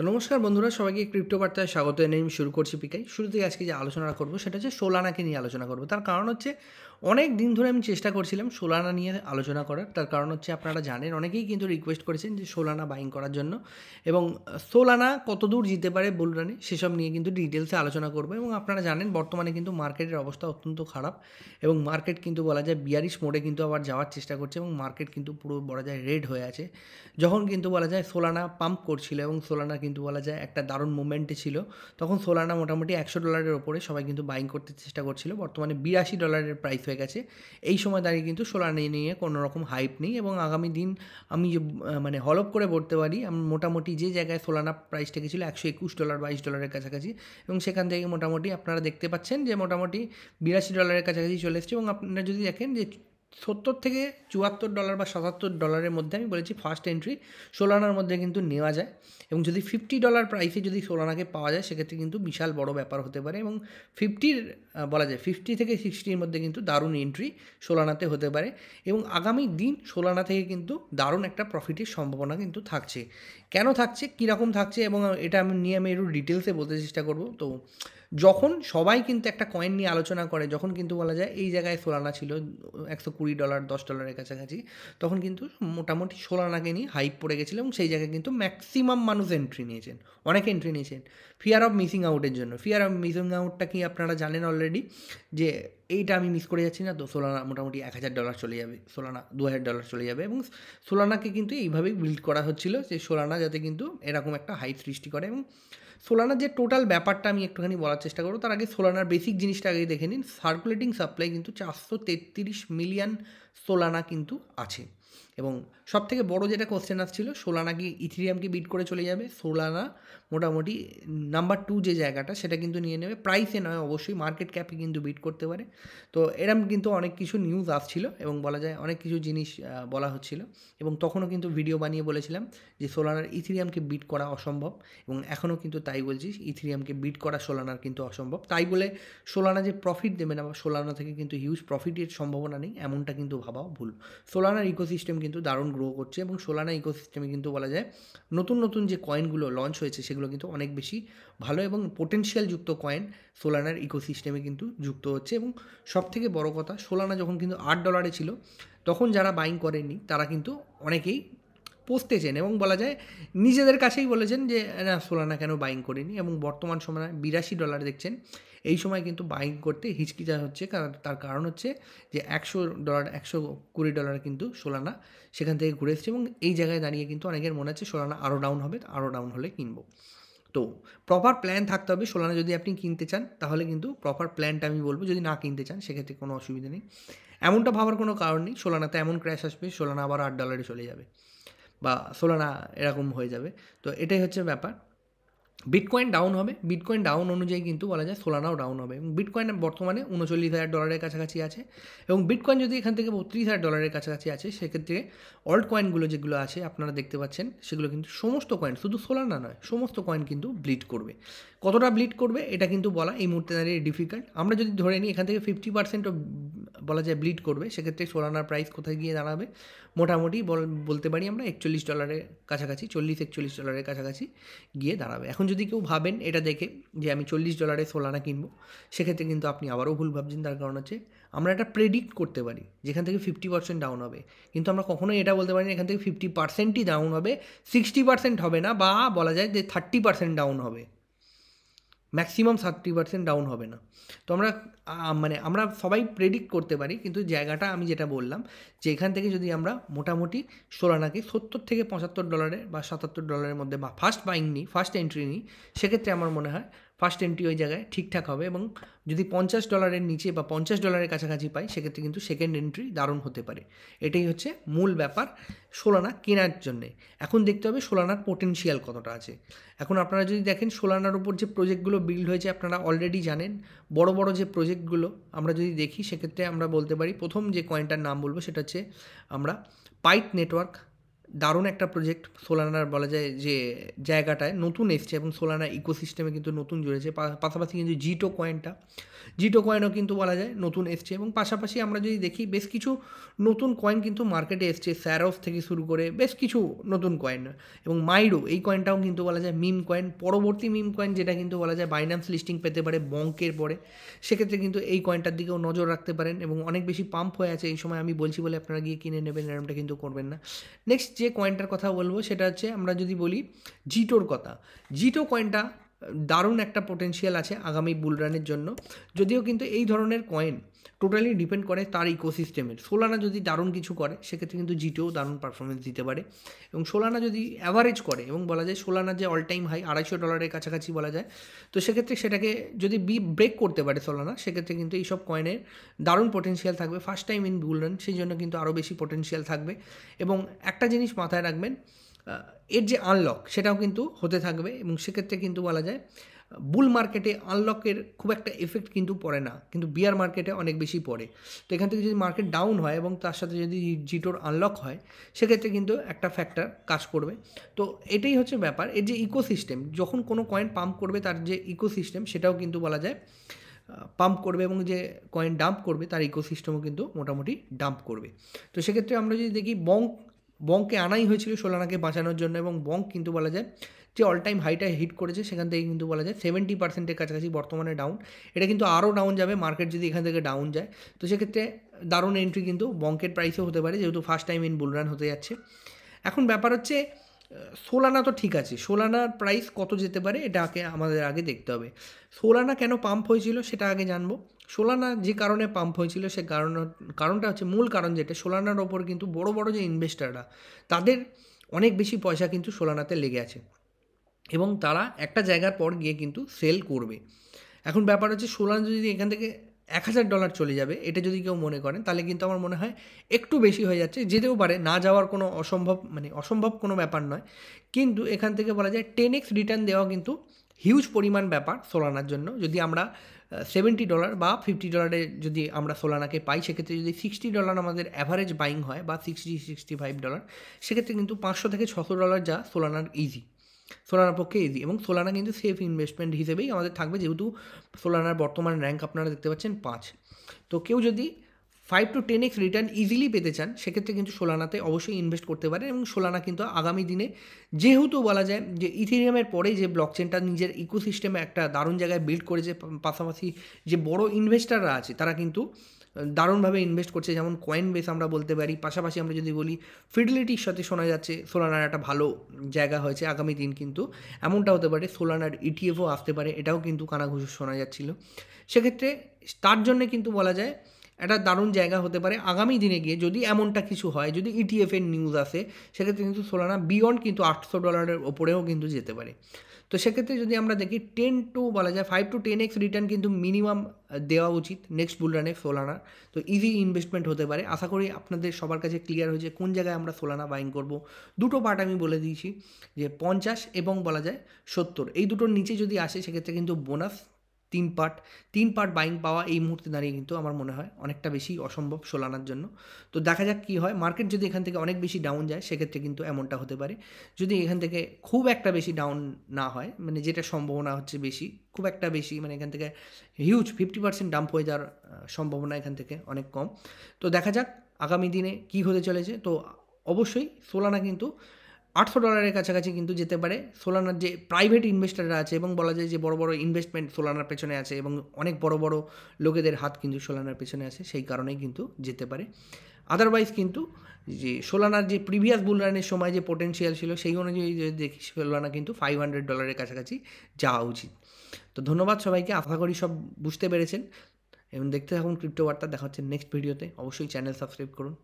তো নমস্কার বন্ধুরা, সবাইকে ক্রিপ্টো বার্তায় স্বাগত এনে আমি শুরু করছি পিকাই। শুরুতেই আজকে যে আলোচনা করব, সেটা হচ্ছে সোলানাকে নিয়ে আলোচনা করব। তার কারণ হচ্ছে, অনেক দিন ধরে আমি চেষ্টা করছিলাম সোলানা নিয়ে আলোচনা করার। তার কারণ হচ্ছে, আপনারা জানেন, অনেকেই কিন্তু রিকোয়েস্ট করেছেন যে সোলানা বাইং করার জন্য। এবং সোলানা কত দূর জিতে পারে বুলরানি, সেসব নিয়ে কিন্তু ডিটেলসে আলোচনা করব। এবং আপনারা জানেন, বর্তমানে কিন্তু মার্কেটের অবস্থা অত্যন্ত খারাপ। এবং মার্কেট কিন্তু বলা যায় বিয়ারিশ মোডে কিন্তু আবার যাওয়ার চেষ্টা করছে। এবং মার্কেট কিন্তু পুরো বলা যায় রেড হয়ে আছে। যখন কিন্তু বলা যায় সোলানা পাম্প করছিল এবং সোলানা কিন্তু বলা যায় একটা দারুণ মুভমেন্টে ছিল। তখন সোলানা মোটামুটি একশো ডলারের ওপরে সবাই কিন্তু বাইং করতে চেষ্টা করছিল। বর্তমানে বিরাশি ডলারের প্রাইস হয়ে গেছে। এই সময় দাঁড়িয়ে কিন্তু সোলানা নিয়ে কোনো রকম হাইপ নেই এবং আগামী দিন আমি যে মানে হলপ করে বলতে পারি, আমি, মোটামুটি যে জায়গায় সোলানা প্রাইসটা গেছিল একশো একুশ ডলার, বাইশ ডলারের কাছাকাছি এবং সেখান থেকে মোটামুটি আপনারা দেখতে পাচ্ছেন যে মোটামুটি বিরাশি ডলারের কাছাকাছি চলে এসছে এবং আপনারা যদি দেখেন যে সত্তর থেকে চুয়াত্তর ডলার বা সাতাত্তর ডলারের মধ্যে আমি বলেছি ফার্স্ট এন্ট্রি সোলানার মধ্যে কিন্তু নেওয়া যায় এবং যদি ফিফটি ডলার প্রাইসে যদি সোলানাকে পাওয়া যায়, সেক্ষেত্রে কিন্তু বিশাল বড় ব্যাপার হতে পারে এবং ফিফটির বলা যায় ফিফটি থেকে সিক্সটির মধ্যে কিন্তু দারুণ এন্ট্রি সোলানাতে হতে পারে এবং আগামী দিন সোলানা থেকে কিন্তু দারুণ একটা প্রফিটের সম্ভাবনা কিন্তু থাকছে। কেন থাকছে? কীরকম থাকছে? এবং এটা আমি, নিয়ে আমি একটু ডিটেলসে বলতে চেষ্টা করব। তো যখন সবাই কিন্তু একটা কয়েন নিয়ে আলোচনা করে, যখন কিন্তু বলা যায় এই জায়গায় সোলানা ছিল, একশো কুড়ি ডলার দশ ডলারের কাছাকাছি, তখন কিন্তু মোটামুটি সোলানাকে নিয়ে হাইপ পড়ে গেছিল এবং সেই জায়গায় কিন্তু ম্যাক্সিমাম মানুষ এন্ট্রি নিয়েছেন, অনেক এন্ট্রি নিয়েছেন। ফিয়ার অফ মিসিং আউটের জন্য। ফিয়ার অফ মিসিং আউটটা কি আপনারা জানেন অলরেডি যে এইটা আমি মিস করে যাচ্ছি না। তো সোলানা মোটামুটি এক হাজার ডলার চলে যাবে। সোলানা দু হাজার ডলার চলে যাবে এবং সোলানাকে কিন্তু এইভাবেই বিল্ড করা হচ্ছিল যে সোলানা যাতে কিন্তু এরকম একটা হাইট সৃষ্টি করে এবং সোলানার যে টোটাল ব্যাপারটা আমি একটুখানি বলার চেষ্টা করব, তার আগে সোলানার বেসিক জিনিসটা আগে দেখে নিন। সার্কুলেটিং সাপ্লাই কিন্তু চারশো তেত্রিশ মিলিয়ন সোলানা কিন্তু আছে। এবং সব থেকে বড়ো যেটা কোশ্চেন আসছিল সোলানা কি ইথিরিয়ামকে বিট করে চলে যাবে? সোলানা মোটামুটি নাম্বার টু যে জায়গাটা, সেটা কিন্তু নিয়ে নেবে। প্রাইসে নয়, অবশ্যই মার্কেট ক্যাপে কিন্তু বিট করতে পারে। তো এরম কিন্তু অনেক কিছু নিউজ আসছিল এবং বলা যায় অনেক কিছু জিনিস বলা হচ্ছিল। এবং তখনও কিন্তু ভিডিও বানিয়ে বলেছিলাম যে সোলানার ইথিরিয়ামকে বিট করা অসম্ভব এবং এখনও কিন্তু তাই বলছি ইথিরিয়ামকে বিট করা সোলানার কিন্তু অসম্ভব। তাই বলে সোলানা যে প্রফিট দেবে না, বা সোলানা থেকে কিন্তু হিউজ প্রফিটের সম্ভাবনা নেই, এমনটা কিন্তু ভাবাও ভুল। সোলানার ইকোসিস্টেম কিন্তু দারুণ গ্রো করছে এবং সোলানা ইকোসিস্টেমে কিন্তু বলা যায় নতুন নতুন যে কয়েনগুলো লঞ্চ হয়েছে সেগুলো কিন্তু অনেক বেশি ভালো এবং পোটেনশিয়াল যুক্ত কয়েন সোলানার ইকোসিস্টেমে কিন্তু যুক্ত হচ্ছে এবং সব থেকে বড় কথা সোলানা যখন কিন্তু আট ডলারে ছিল, তখন যারা বাইং করেনি তারা কিন্তু অনেকেই পোষতেছেন এবং বলা যায় নিজেদের কাছেই বলেছেন যে, না, সোলানা কেন বাইং করিনি? এবং বর্তমান সময়ে বিরাশি ডলার দেখছেন। এই সময় কিন্তু বাইং করতে হিচকিচা হচ্ছে। কারণ তার কারণ হচ্ছে যে, একশো ডলার একশো কুড়ি ডলার কিন্তু সোলানা সেখান থেকে ঘুরে এসছে এবং এই জায়গায় দাঁড়িয়ে কিন্তু অনেকের মনে হচ্ছে সোলানা আরও ডাউন হবে আরও ডাউন হলে কিনবো। তো প্রপার প্ল্যান থাকতে হবে। সোলানা যদি আপনি কিনতে চান, তাহলে কিন্তু প্রপার প্ল্যানটা আমি বলব। যদি না কিনতে চান, সেক্ষেত্রে কোনো অসুবিধা নেই। এমনটা ভাবার কোনো কারণ নেই। সোলানাতে এমন ক্র্যাশ আসবে, সোলানা আবার আট ডলারে চলে যাবে। বা সোলানা এরকম হয়ে যাবে। তো এটাই হচ্ছে ব্যাপার। বিটকয়েন ডাউন হবে। বিটকয়েন ডাউন অনুযায়ী কিন্তু বলা যায় সোলানাও ডাউন হবে এবং বিটকয়েন বর্তমানে উনচল্লিশ হাজার ডলারের কাছাকাছি আছে এবং বিটকয়েন যদি এখান থেকে বত্রিশ হাজার ডলারের কাছাকাছি আছে, সেক্ষেত্রে অল্ড কয়েনগুলো যেগুলো আছে, আপনারা দেখতে পাচ্ছেন, সেগুলো কিন্তু সমস্ত কয়েন শুধু সোলানা নয়, সমস্ত কয়েন কিন্তু ব্লিড করবে। কতটা ব্লিড করবে, এটা কিন্তু বলা এই মুহূর্তে দাঁড়িয়ে ডিফিকাল্ট আমরা যদি ধরে নিই, এখান থেকে ফিফটি পার্সেন্টও বলা যায় ব্লিড করবে, সেক্ষেত্রে সোলানার প্রাইস কোথায় গিয়ে দাঁড়াবে? মোটামুটি বলতে পারি আমরা একচল্লিশ ডলারের কাছাকাছি, চল্লিশ একচল্লিশ ডলারের কাছাকাছি গিয়ে দাঁড়াবে। এখন যদি কেউ ভাবেন এটা দেখে যে আমি চল্লিশ ডলারে সোলানা কিনবো, সেক্ষেত্রে কিন্তু আপনি আবারও ভুল ভাবছেন। তার কারণ হচ্ছে, আমরা এটা প্রেডিক্ট করতে পারি, যেখান থেকে ফিফটি পার্সেন্ট ডাউন হবে। কিন্তু আমরা কখনোই এটা বলতে পারি না, এখান থেকে ফিফটি পার্সেন্টই ডাউন হবে সিক্সটি পার্সেন্ট হবে না, বা বলা যায় যে থার্টি পার্সেন্ট ডাউন হবে। ম্যাক্সিমাম থার্টি পার্সেন্ট ডাউন হবে না। তো আমরা মানে আমরা সবাই প্রেডিক্ট করতে পারি, কিন্তু জায়গাটা আমি যেটা বললাম, যে এখান থেকে যদি আমরা মোটামুটি সোলানাকে সত্তর থেকে পঁচাত্তর ডলারের বা সাতাত্তর ডলারের মধ্যে বা ফার্স্ট বাইং নিই ফার্স্ট এন্ট্রি নিই, সেক্ষেত্রে আমার মনে হয় ফার্স্ট এন্ট্রি ওই জায়গায় ঠিকঠাক হবে এবং যদি পঞ্চাশ ডলারের নিচে বা পঞ্চাশ ডলারের কাছাকাছি পাই, সেক্ষেত্রে কিন্তু সেকেন্ড এন্ট্রি দারুণ হতে পারে। এটাই হচ্ছে মূল ব্যাপার সোলানা কেনার জন্যে। এখন দেখতে হবে সোলানার পোটেনশিয়াল কতটা আছে। এখন আপনারা যদি দেখেন সোলানার উপর যে প্রজেক্টগুলো বিল্ড হয়েছে, আপনারা অলরেডি জানেন, বড় বড় যে প্রজেক্টগুলো আমরা যদি দেখি, সেক্ষেত্রে আমরা বলতে পারি প্রথম যে কয়েনটার নাম বলব, সেটা হচ্ছে আমরা পাইট নেটওয়ার্ক দারুণ একটা প্রজেক্ট সোলানার বলা যায় যে জায়গাটায় নতুন এসছে এবং সোলানা ইকোসিস্টেমে কিন্তু নতুন জুড়েছে পাশাপাশি কিন্তু জিটো কয়েনটা জিটো কয়েনও কিন্তু বলা যায় নতুন এসছে এবং পাশাপাশি আমরা যদি দেখি বেশ কিছু নতুন কয়েন কিন্তু মার্কেটে এসছে। স্যারস থেকে শুরু করে বেশ কিছু নতুন কয়েন এবং মাইরো এই কয়েনটাও কিন্তু বলা যায় মিম কয়েন পরবর্তী মিম কয়েন যেটা কিন্তু বলা যায় বাইন্যান্স লিস্টিং পেতে পারে বঙ্কের পরে। সেক্ষেত্রে কিন্তু এই কয়েনটার দিকেও নজর রাখতে পারেন এবং অনেক বেশি পাম্প হয়ে আছে। এই সময় আমি বলছি বলে আপনারা গিয়ে কিনে নেবেন, এরমটা কিন্তু করবেন না। নেক্সট যে কয়েনটার কথা বলব সেটা হচ্ছে আমরা যদি বলি জিটোর কথা। জিটো কয়েনটা দারুণ একটা পোটেন্সিয়াল আছে আগামী বুলরানের জন্য। যদিও কিন্তু এই ধরনের কয়েন টোটালি ডিপেন্ড করে তার ইকোসিস্টেমের সোলানা যদি দারুণ কিছু করে, সেক্ষেত্রে কিন্তু জিটেও দারুণ পারফরমেন্স দিতে পারে। এবং সোলানা যদি অ্যাভারেজ করে, এবং বলা যায় সোলানা যে অল টাইম হাই আড়াইশো ডলারের কাছাকাছি বলা যায়, তো সেক্ষেত্রে সেটাকে যদি বি ব্রেক করতে পারে সোলানা সেক্ষেত্রে কিন্তু এইসব কয়েনের দারুণ পোটেন্সিয়াল থাকবে। ফার্স্ট টাইম ইন বুলরান সেই জন্য কিন্তু আরও বেশি পোটেন্সিয়াল থাকবে। এবং একটা জিনিস মাথায় রাখবেন এর যে আনলক সেটাও কিন্তু হতে থাকবে এবং সেক্ষেত্রে কিন্তু বলা যায় বুল মার্কেটে আনলকের খুব একটা এফেক্ট কিন্তু পড়ে না, কিন্তু বিয়ার মার্কেটে অনেক বেশি পড়ে। তো এখান থেকে যদি মার্কেট ডাউন হয় এবং তার সাথে যদি জিটোর আনলক হয়, সেক্ষেত্রে কিন্তু একটা ফ্যাক্টর কাজ করবে। তো এটাই হচ্ছে ব্যাপার। এর যে ইকোসিস্টেম যখন কোনো কয়েন পাম্প করবে, তার যে ইকোসিস্টেম সেটাও কিন্তু বলা যায় পাম্প করবে এবং যে কয়েন ডাম্প করবে, তার ইকোসিস্টেমও কিন্তু মোটামুটি ডাম্প করবে। তো সেক্ষেত্রে আমরা যদি দেখি বঙ্ক বঙ্ককে আনাই হয়েছিল সোলানাকে বাঁচানোর জন্য এবং বঙ্ক কিন্তু বলা যায় যে অল টাইম হাইটা হিট করেছে, সেখান থেকে কিন্তু বলা যায় সেভেন্টি পার্সেন্টের কাছাকাছি বর্তমানে ডাউন এটা কিন্তু আরও ডাউন যাবে মার্কেট যদি এখান থেকে ডাউন যায়। তো সেক্ষেত্রে দারুণ এন্ট্রি কিন্তু বঙ্কের প্রাইসও হতে পারে, যেহেতু ফার্স্ট টাইম ইন বুলরান হতে যাচ্ছে। এখন ব্যাপার হচ্ছে সোলানা তো ঠিক আছে, সোলানার প্রাইস কত যেতে পারে এটাকে আমাদের আগে দেখতে হবে। সোলানা কেন পাম্প হয়েছিল সেটা আগে জানব। সোলানা যে কারণে পাম্প হয়েছিল সে কারণ, কারণটা হচ্ছে মূল কারণ যেটা, সোলানার ওপর কিন্তু বড় বড় যে ইনভেস্টাররা তাদের অনেক বেশি পয়সা কিন্তু সোলানাতে লেগে আছে। এবং তারা একটা জায়গার পর গিয়ে কিন্তু সেল করবে। এখন ব্যাপার হচ্ছে সোলানা যদি এখান থেকে এক হাজার ডলার চলে যাবে, এটা যদি কেউ মনে করেন, তাহলে কিন্তু আমার মনে হয় একটু বেশি হয়ে যাচ্ছে, যেতেও পারে, না যাওয়ার কোনো অসম্ভব মানে অসম্ভব কোনো ব্যাপার নয়। কিন্তু এখান থেকে বলা যায় টেন এক্স রিটার্ন দেওয়া কিন্তু হিউজ পরিমাণ ব্যাপার সোলানার জন্য। যদি আমরা সেভেন্টি ডলার বা ফিফটি ডলারে যদি আমরা সোলানাকে পাই, সেক্ষেত্রে যদি সিক্সটি ডলার আমাদের অ্যাভারেজ বাইং হয় বা সিক্সটি সিক্সটি ফাইভ ডলার সেক্ষেত্রে কিন্তু পাঁচশো থেকে ছশো ডলার যা সোলানার ইজি সোলানার পক্ষে ইজি এবং সোলানা কিন্তু সেফ ইনভেস্টমেন্ট হিসেবেই আমাদের থাকবে, যেহেতু সোলানার বর্তমান র্যাঙ্ক আপনারা দেখতে পাচ্ছেন পাঁচ। তো কেউ যদি five to ten X return easily পেতে চান, সেক্ষেত্রে কিন্তু সোলানাতে অবশ্যই ইনভেস্ট করতে পারেন এবং সোলানা কিন্তু আগামী দিনে যেহেতু বলা যায় যে ইথেরিয়ামের পরে যে ব্লক চেনটা নিজের ইকোসিস্টেমে একটা দারুণ জায়গায় বিল্ড করেছে, পাশাপাশি যে বড় ইনভেস্টাররা আছে, তারা কিন্তু দারুণভাবে ইনভেস্ট করছে, যেমন কয়েন বেস আমরা বলতে পারি। পাশাপাশি আমরা যদি বলি ফিডিলিটির সাথে শোনা যাচ্ছে সোলানার একটা ভালো জায়গা হয়েছে আগামী দিন কিন্তু। এমনটা হতে পারে সোলানার ইটিএফও আসতে পারে, এটাও কিন্তু কানাঘুষো শোনা যাচ্ছিল। সেক্ষেত্রে তার জন্যে কিন্তু বলা যায়, একটা দারুণ জায়গা হতে পারে। আগামী দিনে গিয়ে যদি এমনটা কিছু হয়, যদি ইটিএফের নিউজ আসে, সেক্ষেত্রে কিন্তু সোলানা বিয়ন্ড কিন্তু আটশো ডলারের ওপরেও কিন্তু যেতে পারে। তো সেক্ষেত্রে যদি আমরা দেখি টেন টু বলা যায় five to ten X return কিন্তু মিনিমাম দেওয়া উচিত নেক্সট বুলরানে সোলানার তো ইজি ইনভেস্টমেন্ট হতে পারে। আশা করি আপনাদের সবার কাছে ক্লিয়ার হয়েছে কোন জায়গায় আমরা সোলানা বাইং করব। দুটো পার্ট আমি বলে দিয়েছি যে পঞ্চাশ এবং বলা যায় সত্তর। এই দুটোর নিচে যদি আসে, সেক্ষেত্রে কিন্তু বোনাস তিন পার্ট তিন পার্ট বাইং পাওয়া এই মুহূর্তে দাঁড়িয়ে কিন্তু আমার মনে হয় অনেকটা বেশি অসম্ভব সোলানার জন্য। তো দেখা যাক কী হয়। মার্কেট যদি এখান থেকে অনেক বেশি ডাউন যায়, সেক্ষেত্রে কিন্তু এমনটা হতে পারে। যদি এখান থেকে খুব একটা বেশি ডাউন না হয় মানে যেটা সম্ভাবনা হচ্ছে বেশি, খুব একটা বেশি মানে এখান থেকে হিউজ ফিফটি পার্সেন্ট ডাম্প হয়ে যাওয়ার সম্ভাবনা এখান থেকে অনেক কম। তো দেখা যাক আগামী দিনে কী হতে চলেছে। তো অবশ্যই সোলানা কিন্তু আটশো ডলারের কাছাকাছি কিন্তু যেতে পারে। সোলানার যে প্রাইভেট ইনভেস্টাররা আছে এবং বলা যায় যে বড় বড় ইনভেস্টমেন্ট সোলানার পেছনে আছে এবং অনেক বড় বড় লোকেদের হাত কিন্তু সোলানার পেছনে আছে, সেই কারণেই কিন্তু যেতে পারে। আদারওয়াইজ কিন্তু যে সোলানার যে প্রিভিয়াস বুলরানের সময় যে পোটেন্সিয়াল ছিল, সেই অনুযায়ী যদি দেখি সোলানা কিন্তু ফাইভ হান্ড্রেড ডলারের কাছাকাছি যাওয়া উচিত। তো ধন্যবাদ সবাইকে, আশা করি সব বুঝতে পেরেছেন। এবং দেখতে থাকুন ক্রিপ্টো বার্তা দেখা হচ্ছে নেক্সট ভিডিওতে অবশ্যই চ্যানেল সাবস্ক্রাইব করুন।